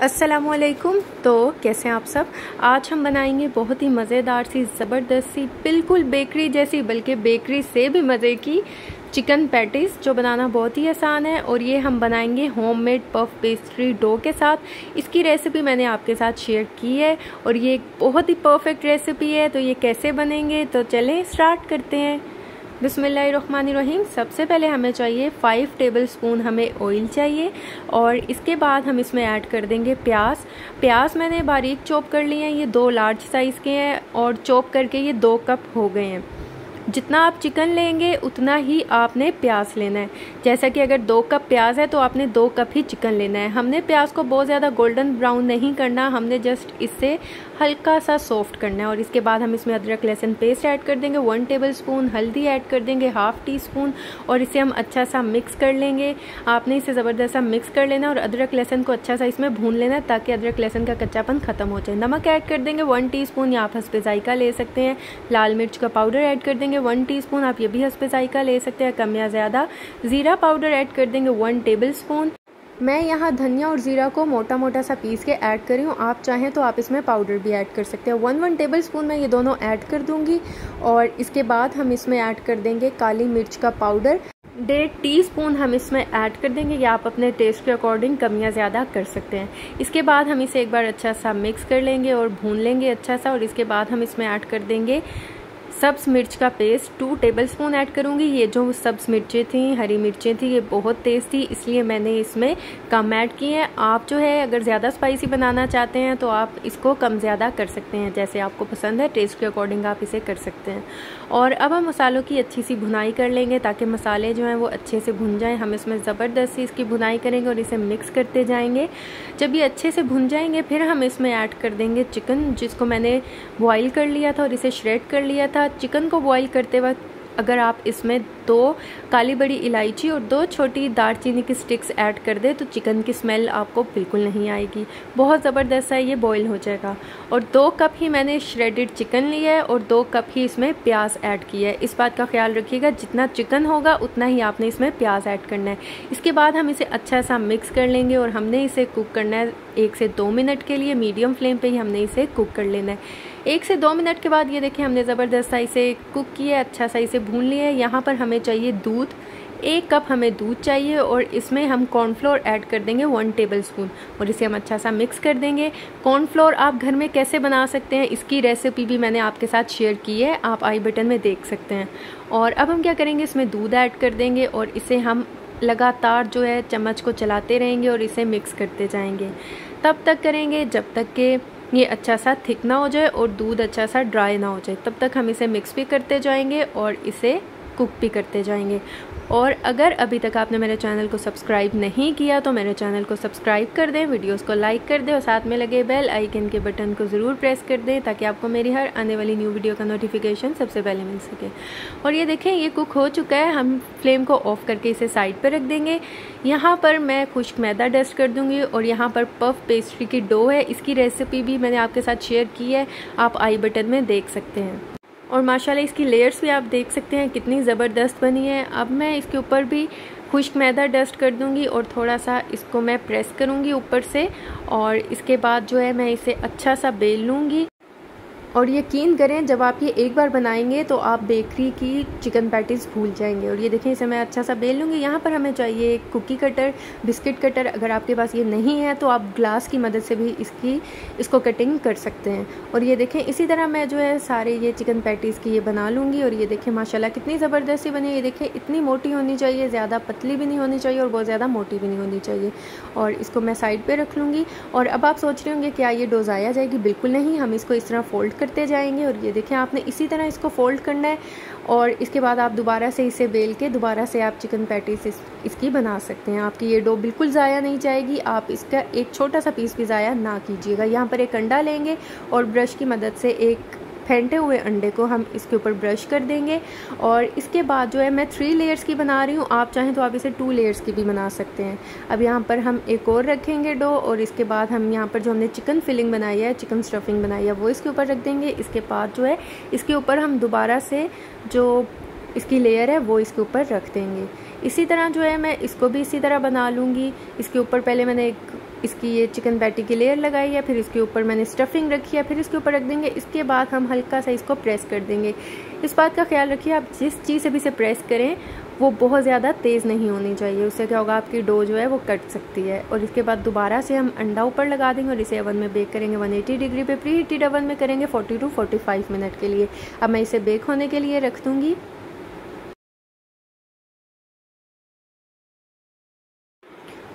असलकुम तो कैसे हैं आप सब? आज हम बनाएँगे बहुत ही मज़ेदार सी, ज़बरदस्त सी, बिल्कुल बेकरी जैसी, बल्कि बेकरी से भी मज़े की चिकन पैटिस जो बनाना बहुत ही आसान है। और ये हम बनाएँगे होममेड पफ पेस्ट्री डो के साथ। इसकी रेसिपी मैंने आपके साथ शेयर की है और ये एक बहुत ही परफेक्ट रेसिपी है। तो ये कैसे बनेंगे? तो चलें स्टार्ट करते हैं। बिसमीम सबसे पहले हमें चाहिए फाइव टेबल स्पून हमें ऑयल चाहिए और इसके बाद हम इसमें ऐड कर देंगे प्याज। प्याज मैंने बारीक चॉप कर लिए हैं। ये दो लार्ज साइज़ के हैं और चॉप करके ये दो कप हो गए हैं। जितना आप चिकन लेंगे, उतना ही आपने प्याज लेना है। जैसा कि अगर दो कप प्याज है तो आपने दो कप ही चिकन लेना है। हमने प्याज को बहुत ज़्यादा गोल्डन ब्राउन नहीं करना, हमने जस्ट इससे हल्का सा सॉफ्ट करना है। और इसके बाद हम इसमें अदरक, लहसुन पेस्ट ऐड कर देंगे वन टेबल स्पून हल्दी ऐड कर देंगे हाफ़ टी स्पून और इसे हम अच्छा सा मिक्स कर लेंगे। आपने इसे ज़बरदस्त सा मिक्स कर लेना और अदरक, लहसुन को अच्छा सा इसमें भून लेना है, ताकि अदरक, लहसुन का कच्चापन ख़त्म हो जाए। नमक ऐड कर देंगे वन टी स्पून या आप जायका ले सकते हैं। लाल मिर्च का पाउडर ऐड कर देंगे वन टी स्पून आप ये भी हंसपे जायका ले सकते हैं, कम या ज़्यादा। ज़ीरा पाउडर ऐड कर देंगे वन टेबल स्पून मैं यहाँ धनिया और ज़ीरा को मोटा मोटा सा पीस के ऐड करी हूँ। आप चाहें तो आप इसमें पाउडर भी ऐड कर सकते हैं। वन वन टेबल स्पून मैं ये दोनों ऐड कर दूँगी और इसके बाद हम इसमें ऐड कर देंगे काली मिर्च का पाउडर डेढ़ टी स्पून हम इसमें ऐड कर देंगे। या आप अपने टेस्ट के अकॉर्डिंग कमियाँ ज़्यादा कर सकते हैं। इसके बाद हम इसे एक बार अच्छा सा मिक्स कर लेंगे और भून लेंगे अच्छा सा और इसके बाद हम इसमें ऐड कर देंगे सब्ज़ मिर्च का paste two tablespoon add करूँगी। ये जो सब्स मिर्चें थी, हरी मिर्चें थी, ये बहुत तेज़ थी, इसलिए मैंने इसमें कम ऐड की हैं। आप जो है, अगर ज़्यादा स्पाइसी बनाना चाहते हैं तो आप इसको कम ज़्यादा कर सकते हैं, जैसे आपको पसंद है टेस्ट के अकॉर्डिंग आप इसे कर सकते हैं। और अब हम मसालों की अच्छी सी भुनाई कर लेंगे, ताकि मसाले जो हैं वो अच्छे से भुन जाएँ। हम इसमें ज़बरदस्त इसकी भुनाई करेंगे और इसे मिक्स करते जाएँगे। जब ये अच्छे से भुन जाएँगे, फिर हम इसमें ऐड कर देंगे चिकन जिसको मैंने बॉयल कर लिया था और इसे श्रेड कर लिया था। चिकन को बॉईल करते वक्त अगर आप इसमें दो काली बड़ी इलायची और दो छोटी दालचीनी की स्टिक्स ऐड कर दे तो चिकन की स्मेल आपको बिल्कुल नहीं आएगी। बहुत ज़बरदस्त है, ये बॉईल हो जाएगा। और दो कप ही मैंने श्रेडेड चिकन लिया है और दो कप ही इसमें प्याज ऐड किया है। इस बात का ख्याल रखिएगा, जितना चिकन होगा, उतना ही आपने इसमें प्याज ऐड करना है। इसके बाद हम इसे अच्छा सा मिक्स कर लेंगे और हमने इसे कुक करना है एक से दो मिनट के लिए। मीडियम फ्लेम पर ही हमने इसे कुक कर लेना है। एक से दो मिनट के बाद ये देखिए, हमने ज़बरदस्त सा इसे कुक किया अच्छा सा इसे भून लिया है। यहाँ पर हमें चाहिए दूध, एक कप हमें दूध चाहिए और इसमें हम कॉर्नफ्लोर ऐड कर देंगे वन टेबल स्पून और इसे हम अच्छा सा मिक्स कर देंगे। कॉर्नफ्लोर आप घर में कैसे बना सकते हैं, इसकी रेसिपी भी मैंने आपके साथ शेयर की है, आप आई बटन में देख सकते हैं। और अब हम क्या करेंगे, इसमें दूध ऐड कर देंगे और इसे हम लगातार जो है चम्मच को चलाते रहेंगे और इसे मिक्स करते जाएँगे। तब तक करेंगे, जब तक के ये अच्छा सा थिक ना हो जाए और दूध अच्छा सा ड्राई ना हो जाए। तब तक हम इसे मिक्स भी करते जाएँगे और इसे कुक भी करते जाएँगे। और अगर अभी तक आपने मेरे चैनल को सब्सक्राइब नहीं किया तो मेरे चैनल को सब्सक्राइब कर दें, वीडियोस को लाइक कर दें और साथ में लगे बेल आइकन के बटन को ज़रूर प्रेस कर दें ताकि आपको मेरी हर आने वाली न्यू वीडियो का नोटिफिकेशन सबसे पहले मिल सके। और ये देखें, ये कुक हो चुका है, हम फ्लेम को ऑफ़ करके इसे साइड पर रख देंगे। यहाँ पर मैं खुश्क मैदा डस्ट कर दूँगी और यहाँ पर पफ पेस्ट्री की डो है, इसकी रेसिपी भी मैंने आपके साथ शेयर की है, आप आई बटन में देख सकते हैं। और माशाल्लाह इसकी लेयर्स भी आप देख सकते हैं, कितनी ज़बरदस्त बनी है। अब मैं इसके ऊपर भी खुश्क मैदा डस्ट कर दूँगी और थोड़ा सा इसको मैं प्रेस करूँगी ऊपर से और इसके बाद जो है मैं इसे अच्छा सा बेल लूँगी। और यकीन करें, जब आप ये एक बार बनाएँगे तो आप बेकरी की चिकन पैटीज़ भूल जाएँगे। और ये देखें, इसे मैं अच्छा सा बेल लूँगी। यहाँ पर हमें चाहिए कुकी कटर, बिस्किट कटर। अगर आपके पास ये नहीं है तो आप ग्लास की मदद से भी इसकी, इसको कटिंग कर सकते हैं। और ये देखें, इसी तरह मैं जो है सारे ये चिकन पैटीज़ की ये बना लूँगी। और ये देखें माशाला कितनी ज़बरदस्ती बनी ये देखें, इतनी मोटी होनी चाहिए, ज़्यादा पतली भी नहीं होनी चाहिए और बहुत ज़्यादा मोटी भी नहीं होनी चाहिए। और इसको मैं साइड पर रख लूँगी। और अब आप सोच रहे होंगे, क्या ये डोज़ाया जाएगी? बिल्कुल नहीं। हम इसको इस तरह फोल्ड करते जाएँगे और ये देखें आपने इसी तरह इसको फोल्ड करना है और इसके बाद आप दोबारा से इसे बेल के दोबारा से आप चिकन पैटीज इस, इसकी बना सकते हैं। आपकी ये डो बिल्कुल ज़ाया नहीं जाएगी आप इसका एक छोटा सा पीस भी ज़ाया ना कीजिएगा। यहाँ पर एक अंडा लेंगे और ब्रश की मदद से एक फेंटे हुए अंडे को हम इसके ऊपर ब्रश कर देंगे और इसके बाद जो है मैं थ्री लेयर्स की बना रही हूँ। आप चाहें तो आप इसे टू लेयर्स की भी बना सकते हैं। अब यहाँ पर हम एक और रखेंगे डो और इसके बाद हम यहाँ पर जो हमने चिकन फिलिंग बनाई है चिकन स्टफिंग बनाई है, वो इसके ऊपर रख देंगे। इसके बाद जो है, इसके ऊपर हम दोबारा से जो इसकी लेयर है, वो इसके ऊपर रख देंगे। इसी तरह जो है मैं इसको भी इसी तरह बना लूँगी। इसके ऊपर पहले मैंने एक इसकी ये चिकन पैटी की लेयर लगाई है फिर इसके ऊपर मैंने स्टफिंग रखी है फिर इसके ऊपर रख देंगे। इसके बाद हम हल्का सा इसको प्रेस कर देंगे। इस बात का ख्याल रखिए, आप जिस चीज़ से भी इसे प्रेस करें, वो बहुत ज़्यादा तेज़ नहीं होनी चाहिए। उससे क्या होगा, आपकी डो जो है वो कट सकती है। और इसके बाद दोबारा से हम अंडा ऊपर लगा देंगे और इसे अवन में बेक करेंगे। 180 डिग्री पे प्री हीटेड अवन में करेंगे 40 टू 45 मिनट के लिए। अब मैं इसे बेक होने के लिए रख दूँगी।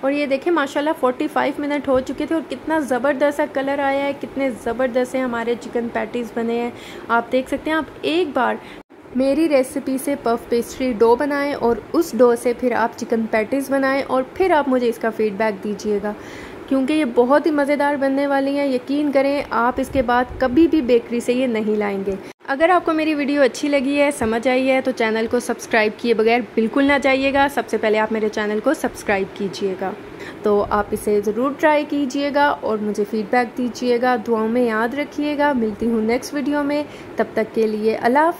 और ये देखें, माशाल्लाह 45 मिनट हो चुके थे और कितना ज़बरदस्त कलर आया है, कितने ज़बरदस्त है हमारे चिकन पैटीज़ बने हैं। आप देख सकते हैं, आप एक बार मेरी रेसिपी से पफ पेस्ट्री डो बनाएँ और उस डो से फिर आप चिकन पैटीज़ बनाएँ और फिर आप मुझे इसका फ़ीडबैक दीजिएगा। क्योंकि ये बहुत ही मज़ेदार बनने वाली हैं, यकीन करें, आप इसके बाद कभी भी बेकरी से ये नहीं लाएँगे। अगर आपको मेरी वीडियो अच्छी लगी है, समझ आई है तो चैनल को सब्सक्राइब किए बगैर बिल्कुल ना जाइएगा। सबसे पहले आप मेरे चैनल को सब्सक्राइब कीजिएगा। तो आप इसे ज़रूर ट्राई कीजिएगा और मुझे फ़ीडबैक दीजिएगा। दुआओं में याद रखिएगा। मिलती हूँ नेक्स्ट वीडियो में। तब तक के लिए अल्लाह